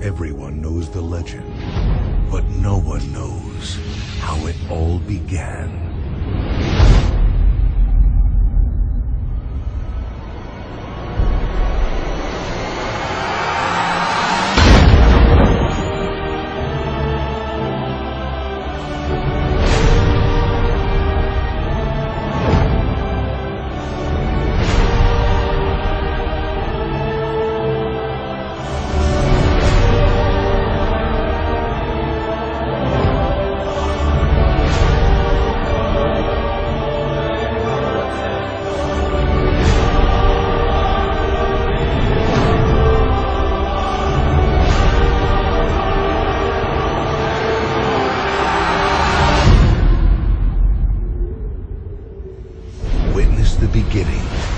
Everyone knows the legend, but no one knows how it all began. Witness the beginning.